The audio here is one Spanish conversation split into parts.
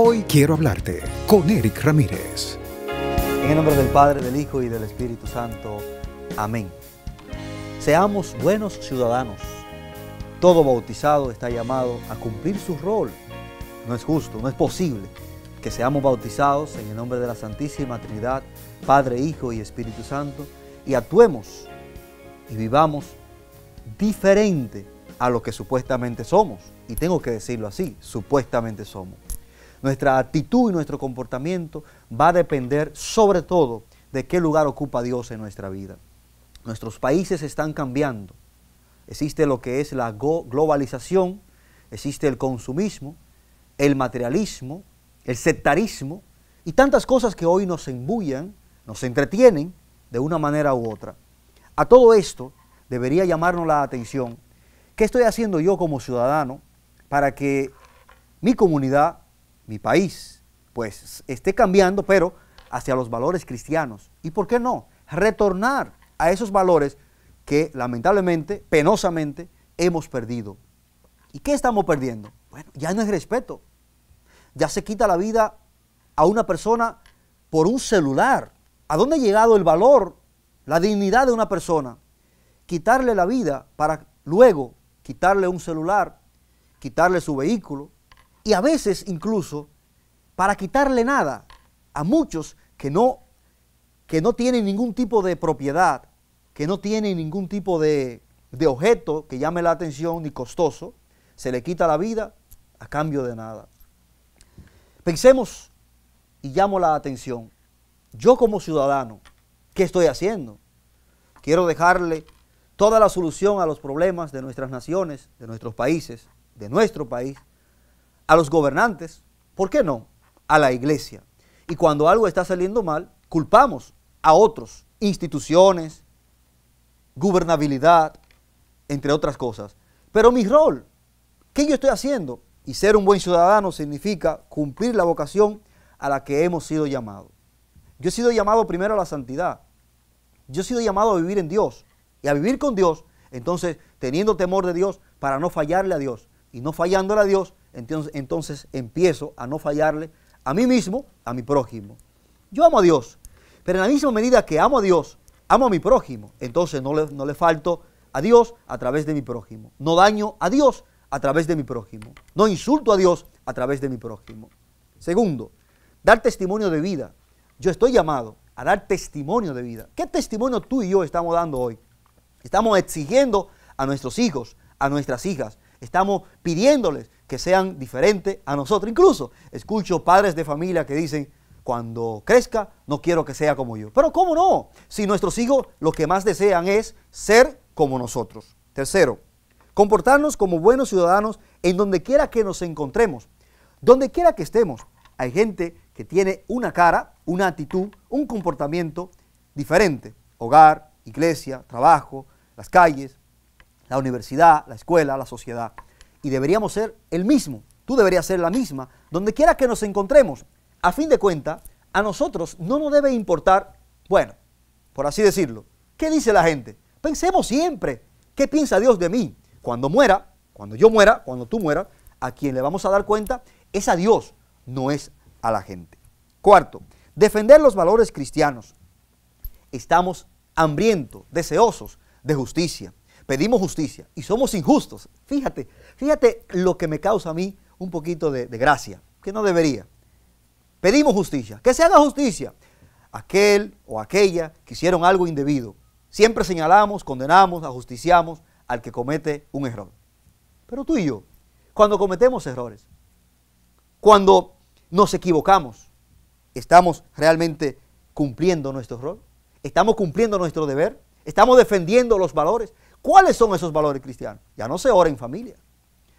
Hoy quiero hablarte con Eric Ramírez. En el nombre del Padre, del Hijo y del Espíritu Santo. Amén. Seamos buenos ciudadanos. Todo bautizado está llamado a cumplir su rol. No es justo, no es posible que seamos bautizados en el nombre de la Santísima Trinidad, Padre, Hijo y Espíritu Santo, y actuemos y vivamos diferente a lo que supuestamente somos. Y tengo que decirlo así, supuestamente somos. Nuestra actitud y nuestro comportamiento va a depender sobre todo de qué lugar ocupa Dios en nuestra vida. Nuestros países están cambiando. Existe lo que es la globalización, existe el consumismo, el materialismo, el sectarismo y tantas cosas que hoy nos embullan, nos entretienen de una manera u otra. A todo esto debería llamarnos la atención. ¿Qué estoy haciendo yo como ciudadano para que mi comunidad mi país, pues esté cambiando, pero hacia los valores cristianos. ¿Y por qué no? Retornar a esos valores que lamentablemente, penosamente, hemos perdido. ¿Y qué estamos perdiendo? Bueno, ya no es respeto. Ya se quita la vida a una persona por un celular. ¿A dónde ha llegado el valor, la dignidad de una persona? Quitarle la vida para luego quitarle un celular, quitarle su vehículo, y a veces incluso para quitarle nada a muchos que no, que no tienen ningún tipo de propiedad, que no tienen ningún tipo de, de objeto que llame la atención ni costoso, se le quita la vida a cambio de nada. Pensemos y llamo la atención. Yo como ciudadano, ¿qué estoy haciendo? Quiero dejarle toda la solución a los problemas de nuestras naciones, de nuestros países, de nuestro país, a los gobernantes, ¿por qué no? A la iglesia. Y cuando algo está saliendo mal, culpamos a otros, instituciones, gubernabilidad, entre otras cosas. Pero mi rol, ¿qué yo estoy haciendo? Y ser un buen ciudadano significa cumplir la vocación a la que hemos sido llamados. Yo he sido llamado primero a la santidad. Yo he sido llamado a vivir en Dios y a vivir con Dios, entonces teniendo temor de Dios para no fallarle a Dios. Y no fallándole a Dios, entonces, entonces empiezo a no fallarle a mí mismo, a mi prójimo. Yo amo a Dios, pero en la misma medida que amo a Dios, amo a mi prójimo. Entonces no le, no le falto a Dios a través de mi prójimo. No daño a Dios a través de mi prójimo. No insulto a Dios a través de mi prójimo. Segundo, dar testimonio de vida. Yo estoy llamado a dar testimonio de vida. ¿Qué testimonio tú y yo estamos dando hoy? Estamos exigiendo a nuestros hijos, a nuestras hijas, estamos pidiéndoles que sean diferentes a nosotros. Incluso escucho padres de familia que dicen, cuando crezca, no quiero que sea como yo. Pero ¿cómo no? Si nuestros hijos lo que más desean es ser como nosotros. Tercero, comportarnos como buenos ciudadanos en donde quiera que nos encontremos. Donde quiera que estemos, hay gente que tiene una cara, una actitud, un comportamiento diferente. Hogar, iglesia, trabajo, las calles, la universidad, la escuela, la sociedad y deberíamos ser el mismo. Tú deberías ser la misma, donde quiera que nos encontremos. A fin de cuentas, a nosotros no nos debe importar, bueno, por así decirlo, ¿qué dice la gente? Pensemos siempre, ¿qué piensa Dios de mí? Cuando muera, cuando yo muera, cuando tú mueras, a quien le vamos a dar cuenta es a Dios, no es a la gente. Cuarto, defender los valores cristianos. Estamos hambrientos, deseosos de justicia, pedimos justicia y somos injustos. Fíjate, fíjate lo que me causa a mí un poquito de, gracia, que no debería. Pedimos justicia, que se haga justicia. Aquel o aquella que hicieron algo indebido. Siempre señalamos, condenamos, ajusticiamos al que comete un error. Pero tú y yo, cuando cometemos errores, cuando nos equivocamos, ¿estamos realmente cumpliendo nuestro rol? ¿Estamos cumpliendo nuestro deber? ¿Estamos defendiendo los valores? ¿Cuáles son esos valores cristianos? Ya no se ora en familia,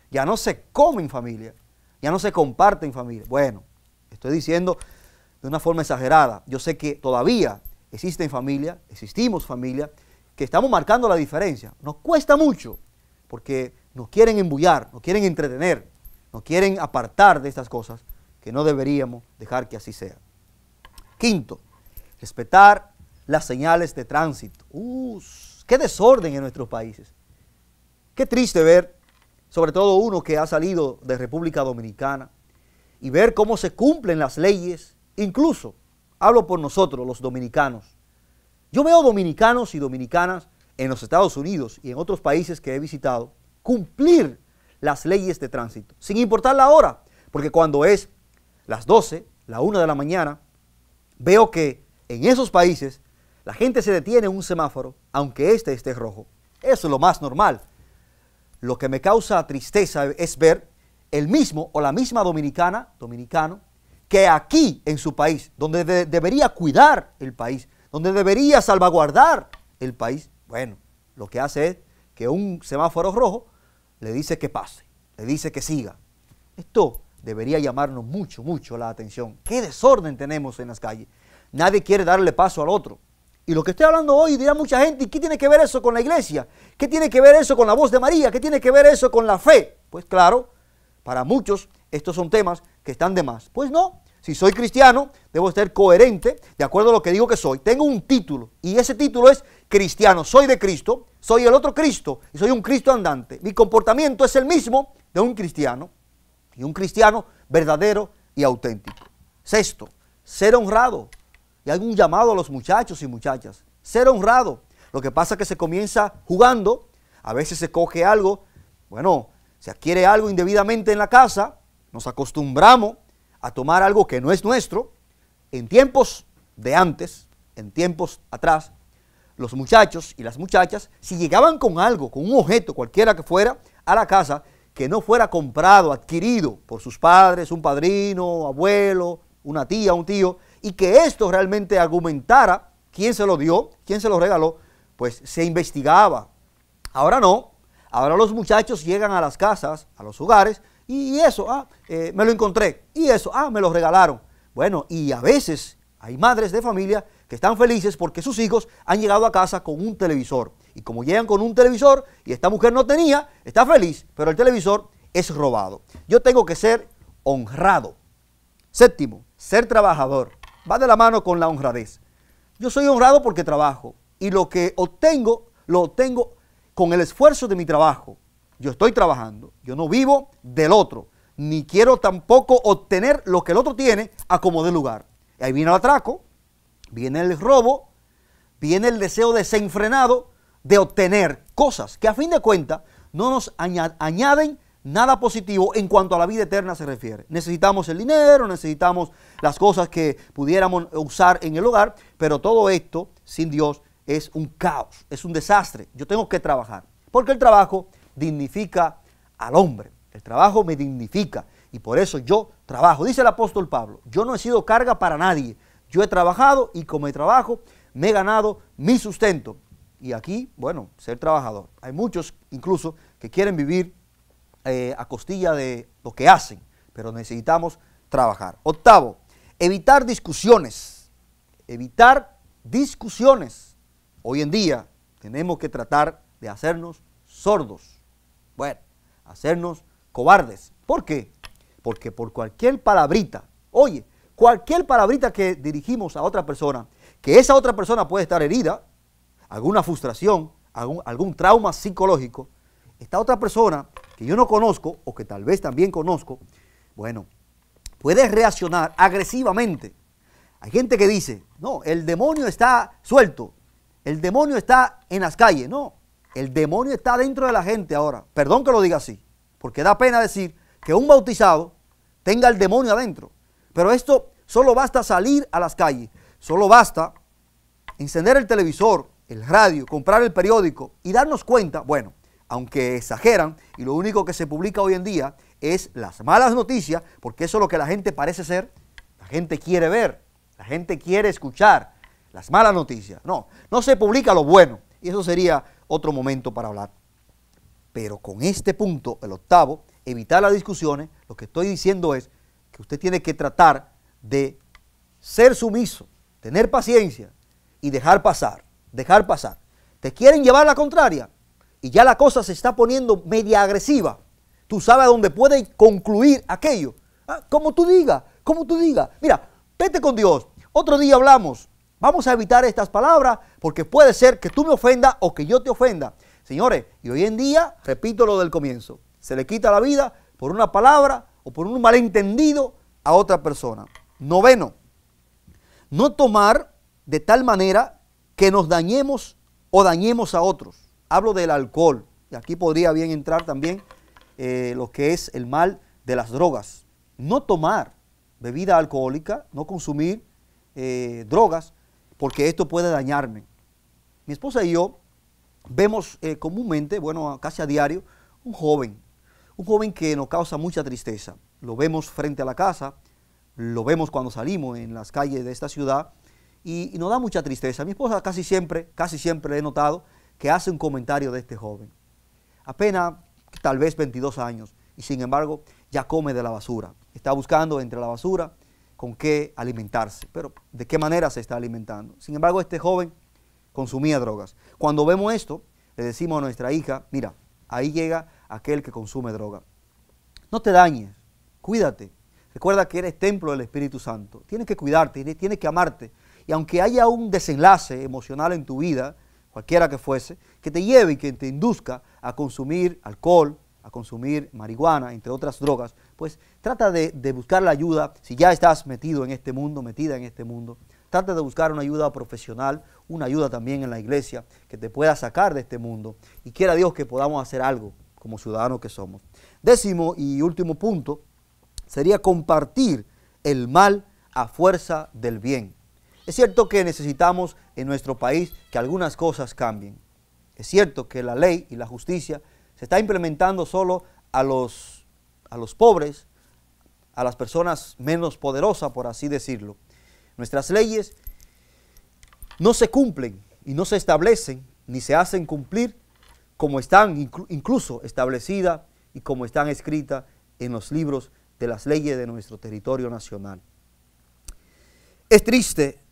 ya no se come en familia, ya no se comparte en familia. Bueno, estoy diciendo de una forma exagerada. Yo sé que todavía existen familias, existimos familias, que estamos marcando la diferencia. Nos cuesta mucho porque nos quieren embullar, nos quieren entretener, nos quieren apartar de estas cosas que no deberíamos dejar que así sea. Quinto, respetar las señales de tránsito. Uh, Qué desorden en nuestros países. Qué triste ver, sobre todo uno que ha salido de República Dominicana y ver cómo se cumplen las leyes. Incluso, hablo por nosotros, los dominicanos. Yo veo dominicanos y dominicanas en los Estados Unidos y en otros países que he visitado cumplir las leyes de tránsito, sin importar la hora, porque cuando es las 12, la 1 de la mañana, veo que en esos países la gente se detiene en un semáforo, aunque este esté rojo. Eso es lo más normal. Lo que me causa tristeza es ver el mismo o la misma dominicana, dominicano, que aquí en su país, donde debería cuidar el país, donde debería salvaguardar el país, bueno, lo que hace es que un semáforo rojo le dice que pase, le dice que siga. Esto debería llamarnos mucho, mucho la atención. ¿Qué desorden tenemos en las calles? Nadie quiere darle paso al otro. Y lo que estoy hablando hoy dirá mucha gente, ¿y qué tiene que ver eso con la iglesia? ¿Qué tiene que ver eso con la voz de María? ¿Qué tiene que ver eso con la fe? Pues claro, para muchos estos son temas que están de más. Pues no, si soy cristiano, debo ser coherente de acuerdo a lo que digo que soy. Tengo un título y ese título es cristiano. Soy de Cristo, soy el otro Cristo y soy un Cristo andante. Mi comportamiento es el mismo de un cristiano y un cristiano verdadero y auténtico. Sexto, ser honrado. Y hay un llamado a los muchachos y muchachas. Ser honrado. Lo que pasa es que se comienza jugando, a veces se coge algo, bueno, se adquiere algo indebidamente en la casa, nos acostumbramos a tomar algo que no es nuestro. En tiempos de antes, en tiempos atrás, los muchachos y las muchachas, si llegaban con algo, con un objeto cualquiera que fuera, a la casa, que no fuera comprado, adquirido por sus padres, un padrino, abuelo, una tía, un tío, y que esto realmente argumentara quién se lo dio, quién se lo regaló, pues se investigaba. Ahora no, ahora los muchachos llegan a las casas, a los hogares, y eso, ah, eh, me lo encontré, y eso, ah, me lo regalaron. Bueno, y a veces hay madres de familia que están felices porque sus hijos han llegado a casa con un televisor. Y como llegan con un televisor y esta mujer no tenía, está feliz, pero el televisor es robado. Yo tengo que ser honrado. Séptimo, ser trabajador. Va de la mano con la honradez. Yo soy honrado porque trabajo y lo que obtengo, lo obtengo con el esfuerzo de mi trabajo. Yo estoy trabajando, yo no vivo del otro, ni quiero tampoco obtener lo que el otro tiene a como de lugar. Ahí viene el atraco, viene el robo, viene el deseo desenfrenado de obtener cosas que a fin de cuentas no nos añaden nada positivo en cuanto a la vida eterna se refiere. Necesitamos el dinero, necesitamos las cosas que pudiéramos usar en el hogar, pero todo esto sin Dios es un caos, es un desastre. Yo tengo que trabajar, porque el trabajo dignifica al hombre. El trabajo me dignifica y por eso yo trabajo. Dice el apóstol Pablo, yo no he sido carga para nadie. Yo he trabajado y como he trabajo me he ganado mi sustento. Y aquí, bueno, ser trabajador. Hay muchos incluso que quieren vivir eh, a costilla de lo que hacen, pero necesitamos trabajar. Octavo, evitar discusiones. Evitar discusiones. Hoy en día tenemos que tratar de hacernos sordos bueno, hacernos cobardes. ¿Por qué? Porque por cualquier palabrita, oye, cualquier palabrita que dirigimos a otra persona, que esa otra persona puede estar herida, alguna frustración, algún, algún trauma psicológico, esta otra persona que yo no conozco o que tal vez también conozco, bueno, puede reaccionar agresivamente. Hay gente que dice, no, el demonio está suelto, el demonio está en las calles. No, el demonio está dentro de la gente ahora. Perdón que lo diga así, porque da pena decir que un bautizado tenga el demonio adentro. Pero esto solo basta salir a las calles, solo basta encender el televisor, el radio, comprar el periódico y darnos cuenta, bueno, aunque exageran y lo único que se publica hoy en día es las malas noticias, porque eso es lo que la gente parece ser, la gente quiere ver, la gente quiere escuchar las malas noticias. No, no se publica lo bueno y eso sería otro momento para hablar. Pero con este punto, el octavo, evitar las discusiones, lo que estoy diciendo es que usted tiene que tratar de ser sumiso, tener paciencia y dejar pasar, dejar pasar. Te quieren llevar la contraria y ya la cosa se está poniendo media agresiva. Tú sabes a dónde puede concluir aquello. Ah, como tú digas, como tú digas. Mira, vete con Dios. Otro día hablamos. Vamos a evitar estas palabras porque puede ser que tú me ofendas o que yo te ofenda. Señores, y hoy en día, repito lo del comienzo, se le quita la vida por una palabra o por un malentendido a otra persona. Noveno, no tomar de tal manera que nos dañemos o dañemos a otros. Hablo del alcohol. Y aquí podría bien entrar también eh, lo que es el mal de las drogas. No tomar bebida alcohólica, no consumir eh, drogas, porque esto puede dañarme. Mi esposa y yo vemos eh, comúnmente, bueno, casi a diario, un joven, un joven que nos causa mucha tristeza. Lo vemos frente a la casa, lo vemos cuando salimos en las calles de esta ciudad y, y nos da mucha tristeza. Mi esposa casi siempre, casi siempre he notado que hace un comentario de este joven. Apenas tal vez 22 años y sin embargo ya come de la basura. Está buscando entre la basura con qué alimentarse, pero de qué manera se está alimentando. Sin embargo, este joven consumía drogas. Cuando vemos esto, le decimos a nuestra hija, mira, ahí llega aquel que consume droga. No te dañes, cuídate. Recuerda que eres templo del Espíritu Santo. Tienes que cuidarte, tienes que amarte. Y aunque haya un desenlace emocional en tu vida, cualquiera que fuese, que te lleve y que te induzca a consumir alcohol, a consumir marihuana, entre otras drogas, pues trata de, de, buscar la ayuda, si ya estás metido en este mundo, metida en este mundo, trata de buscar una ayuda profesional, una ayuda también en la iglesia que te pueda sacar de este mundo y quiera Dios que podamos hacer algo como ciudadanos que somos. Décimo y último punto sería compartir el mal a fuerza del bien. Es cierto que necesitamos en nuestro país que algunas cosas cambien. Es cierto que la ley y la justicia se está implementando solo a los, a los pobres, a las personas menos poderosas, por así decirlo. Nuestras leyes no se cumplen y no se establecen ni se hacen cumplir como están incluso establecidas y como están escritas en los libros de las leyes de nuestro territorio nacional. Es triste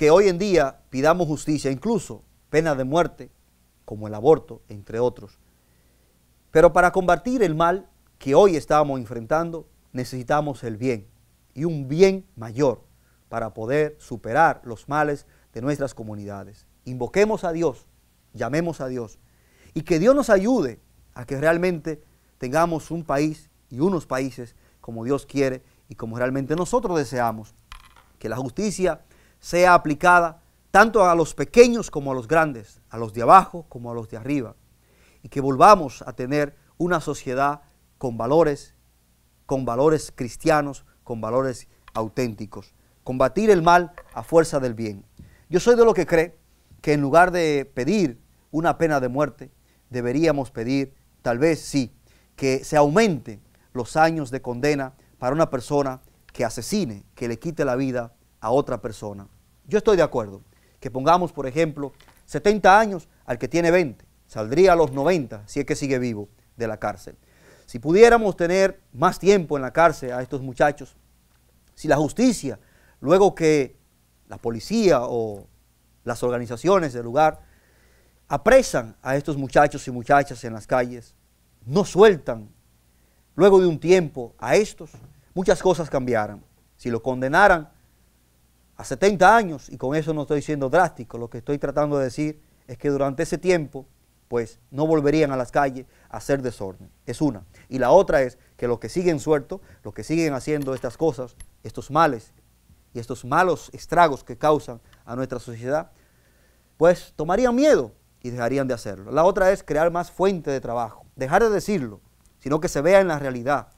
que hoy en día pidamos justicia, incluso pena de muerte, como el aborto, entre otros. Pero para combatir el mal que hoy estamos enfrentando, necesitamos el bien y un bien mayor para poder superar los males de nuestras comunidades. Invoquemos a Dios, llamemos a Dios y que Dios nos ayude a que realmente tengamos un país y unos países como Dios quiere y como realmente nosotros deseamos. Que la justicia sea aplicada tanto a los pequeños como a los grandes, a los de abajo como a los de arriba y que volvamos a tener una sociedad con valores, con valores cristianos, con valores auténticos. Combatir el mal a fuerza del bien. Yo soy de lo que cree que en lugar de pedir una pena de muerte, deberíamos pedir, tal vez sí, que se aumenten los años de condena para una persona que asesine, que le quite la vida a otra persona. Yo estoy de acuerdo que pongamos, por ejemplo, 70 años al que tiene 20 saldría a los 90 si es que sigue vivo de la cárcel. Si pudiéramos tener más tiempo en la cárcel a estos muchachos, si la justicia, luego que la policía o las organizaciones del lugar apresan a estos muchachos y muchachas en las calles, no sueltan luego de un tiempo a estos, muchas cosas cambiaran. Si lo condenaran a 70 años, y con eso no estoy siendo drástico, lo que estoy tratando de decir es que durante ese tiempo pues no volverían a las calles a hacer desorden. Es una. Y la otra es que los que siguen sueltos, los que siguen haciendo estas cosas, estos males y estos malos estragos que causan a nuestra sociedad, pues tomarían miedo y dejarían de hacerlo. La otra es crear más fuente de trabajo. Dejar de decirlo, sino que se vea en la realidad.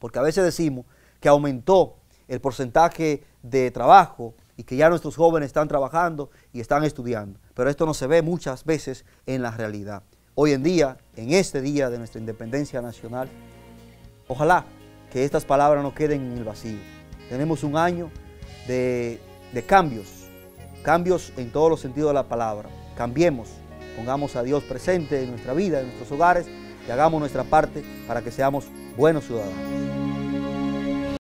Porque a veces decimos que aumentó el porcentaje de trabajo y que ya nuestros jóvenes están trabajando y están estudiando. Pero esto no se ve muchas veces en la realidad. Hoy en día, en este día de nuestra independencia nacional, ojalá que estas palabras no queden en el vacío. Tenemos un año de, cambios, cambios en todos los sentidos de la palabra. Cambiemos, pongamos a Dios presente en nuestra vida, en nuestros hogares y hagamos nuestra parte para que seamos buenos ciudadanos.